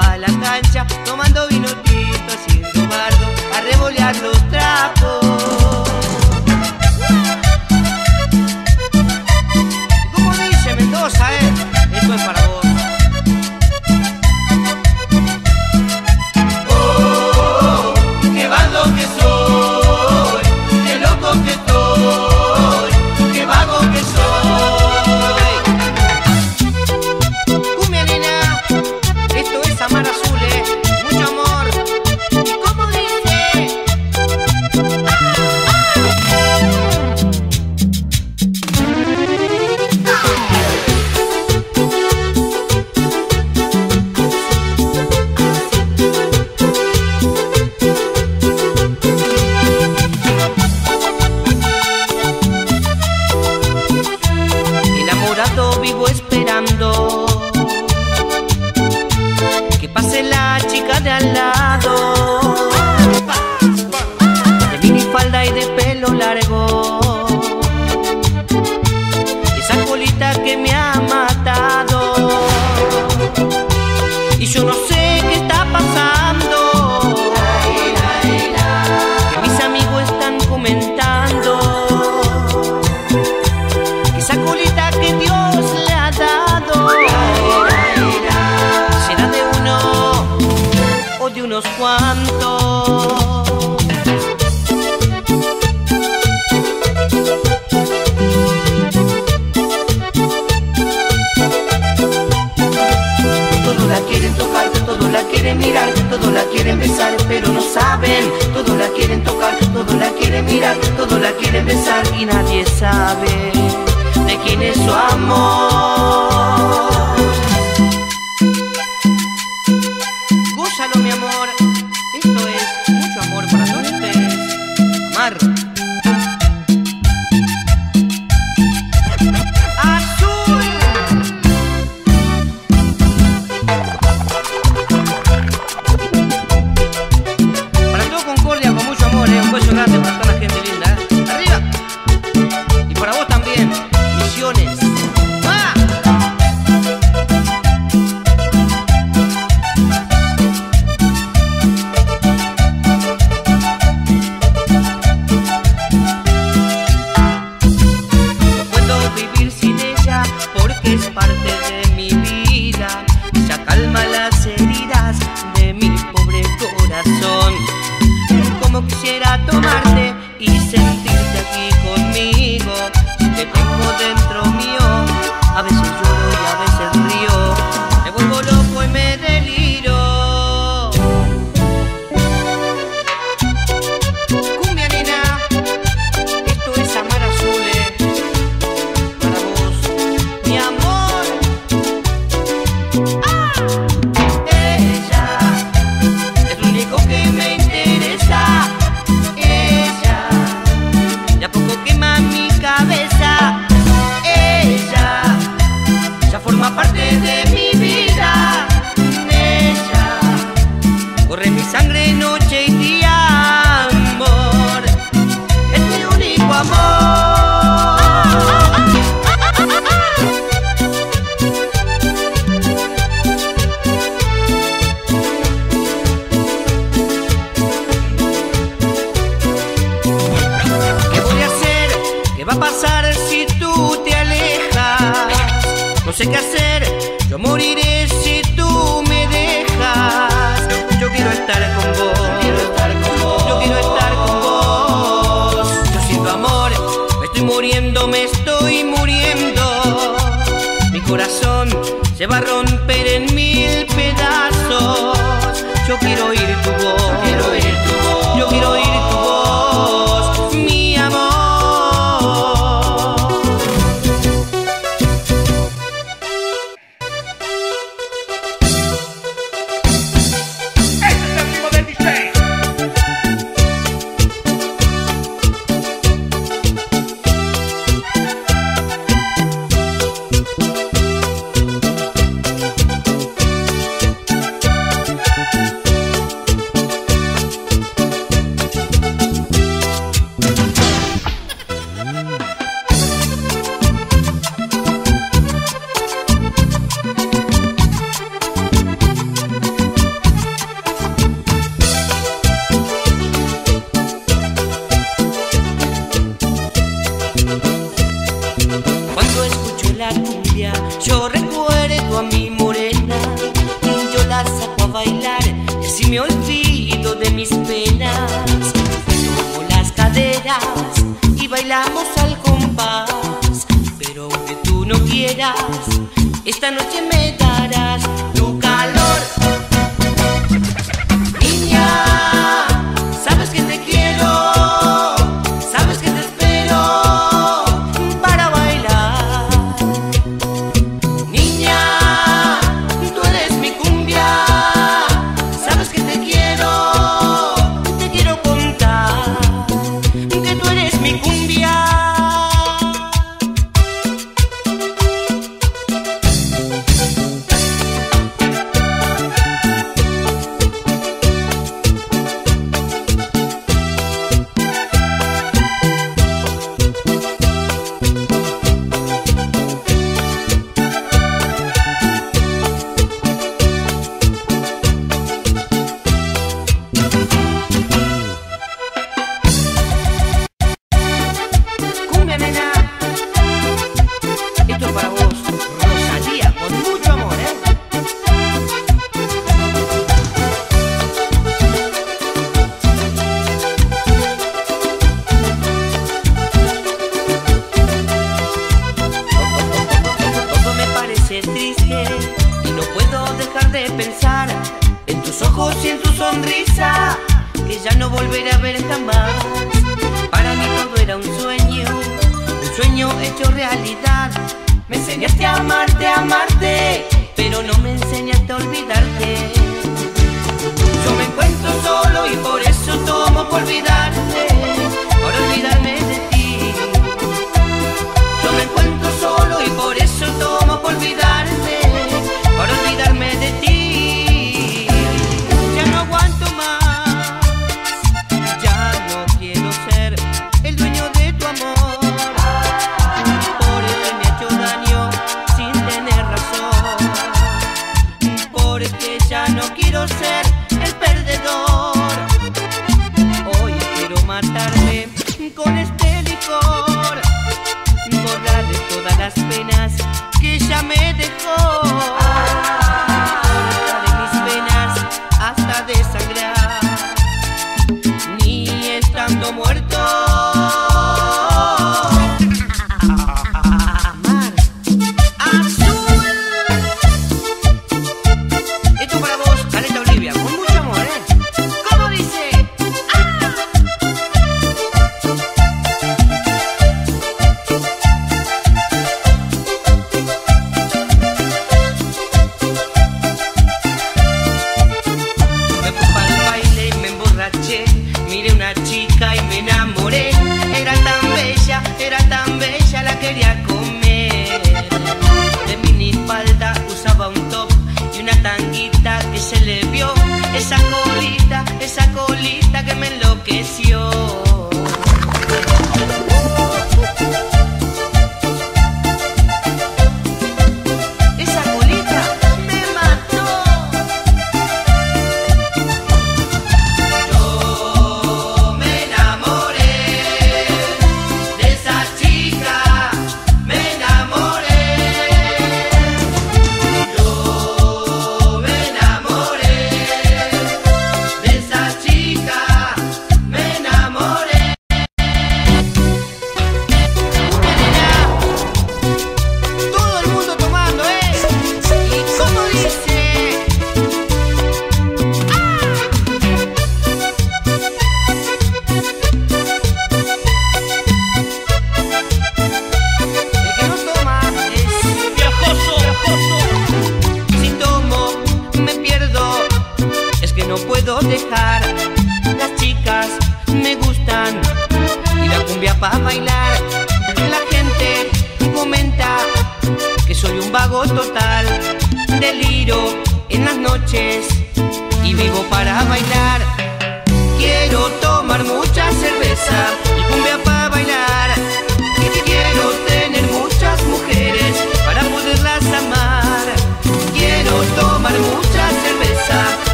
Domingos pelo nadie sabe de quién es su amor. se barro Cuando escucho la cumbia, yo recuerdo a mi morena. Yo la saco a bailar y así me olvido de mis penas. Tomo las caderas y bailamos al compás. Pero aunque tú no quieras, esta noche me darás Me enseñaste a amarte, a amarte, pero no me enseñaste a olvidarte. Bailar. La gente comenta que soy un vago total, deliro en las noches y vivo para bailar. Quiero tomar mucha cerveza